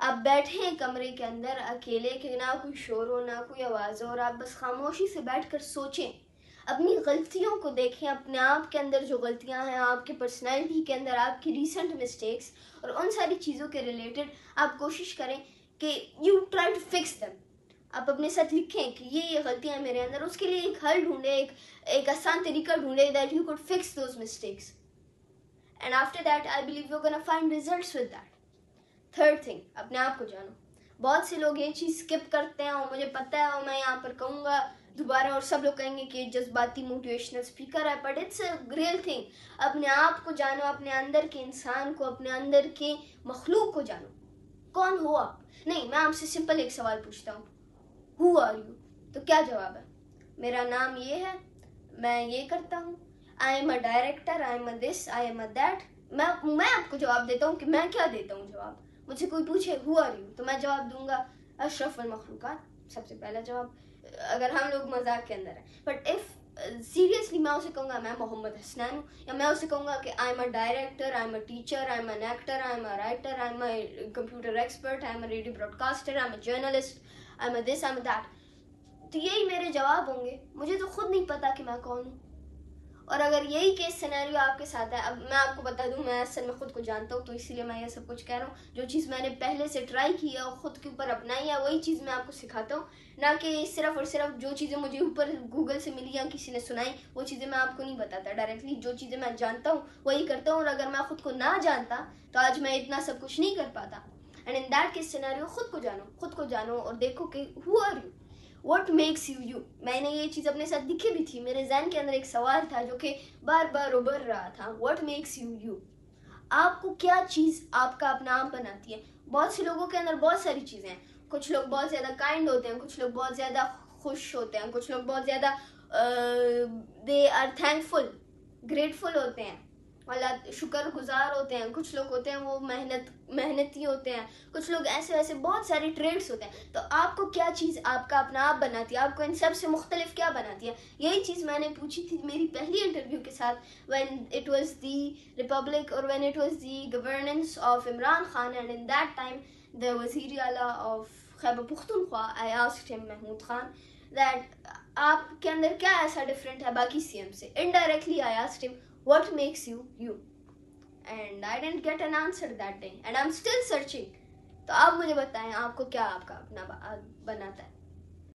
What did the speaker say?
आप बैठे हैं कमरे के अंदर, अकेले, के ना कोई शोर हो, ना कोई आवाज़ हो, और आप बस खामोशी से बैठ कर सोचें। अपनी गलतियों को देखें, अपने आप के अंदर जो गलतियाँ हैं, आपके पर्सनैलिटी के अंदर, आपकी रिसेंट मिस्टेक्स और उन सारी चीज़ों के रिलेटेड आप कोशिश करें कि यू ट्राई टू फिक्स दम आप अपने साथ लिखें कि ये ये गलतियाँ मेरे अंदर, उसके लिए एक हल ढूंढे, एक एक आसान तरीका ढूंढे that you could fix those mistakes and after that I believe you gonna find results with that third thing अपने आप को जानो। बहुत से लोग ये चीज़ स्किप करते हैं और मुझे पता है और मैं यहाँ पर कहूँगा दोबारा और सब लोग कहेंगे कि जज्बाती मोटिवेशनल स्पीकर है बट इट्स रियल थिंग अपने आप को जानो, अपने अंदर के इंसान को, अपने अंदर के मखलूक को जानो। कौन हो आप? नहीं, मैं आपसे सिंपल एक सवाल पूछता हूँ। हु आर यू तो क्या जवाब है? मेरा नाम ये है, मैं ये करता हूँ। I am a director I am a this I am a that मैं मैं आपको जवाब देता हूँ कि मैं क्या देता हूँ जवाब? मुझे कोई पूछे हु आर यू तो मैं जवाब दूँगा अशरफ मखलूक सबसे पहला जवाब, अगर हम लोग मज़ाक के अंदर हैं। बट इफ़ सीरियसली मैं उसे कहूँगा, मैं मोहम्मद हसनैन हूँ। या मैं उसे कहूँगा कि I am a director I am a teacher I am an actor I am a writer I am a computer expert I am a radio broadcaster I am a journalist I am a this I am that तो यही मेरे जवाब होंगे। मुझे तो खुद नहीं पता कि मैं कौन हूँ। और अगर यही केस सिनेरियो आपके साथ है, अब मैं आपको बता दूँ, मैं असल में खुद को जानता हूँ तो इसीलिए मैं ये सब कुछ कह रहा हूँ। जो चीज़ मैंने पहले से ट्राई की है और ख़ुद के ऊपर अपनाई है, वही चीज़ मैं आपको सिखाता हूँ। ना कि सिर्फ़ और सिर्फ़ जो चीज़ें मुझे ऊपर गूगल से मिली या किसी ने सुनाई, वो चीज़ें मैं आपको नहीं बताता। डायरेक्टली जो चीज़ें मैं जानता हूँ, वही करता हूँ। और अगर मैं खुद को ना जानता तो आज मैं इतना सब कुछ नहीं कर पाता। And in that case scenario खुद को जानो, खुद को जानो और देखो कि who are you what makes you you मैंने ये चीज़ अपने साथ दिखी भी थी, मेरे जहन के अंदर एक सवाल था जो कि बार बार उभर रहा था। वट मेक्स यू यू आपको क्या चीज़ आपका अपना आप बनाती है? बहुत से लोगों के अंदर बहुत सारी चीज़ें हैं। कुछ लोग बहुत ज़्यादा काइंड होते हैं, कुछ लोग बहुत ज़्यादा खुश होते हैं, कुछ लोग बहुत ज़्यादा दे आर थैंकफुल ग्रेटफुल होते हैं। अल्लाह शुक्र गुजार होते हैं, कुछ लोग होते हैं वो मेहनत, मेहनती होते हैं, कुछ लोग ऐसे वैसे बहुत सारे ट्रेड्स होते हैं। तो आपको क्या चीज़ आपका अपना आप बनाती है? आपको इन सबसे मुख्तलिफ़ क्या बनाती है? यही चीज़ मैंने पूछी थी मेरी पहली इंटरव्यू के साथ when it was the republic और when it was the governance of Imran Khan and in that time the वज़ीर अला of Khyber Pakhtunkhwa I asked him Mahmood Khan that आपके अंदर क्या ऐसा डिफरेंट है बाकी सीएम से? Indirectly I asked him makes you you and I didn't get an answer that day and I am still searching तो आप मुझे बताएँ, आपको क्या आपका अपना बनाता है?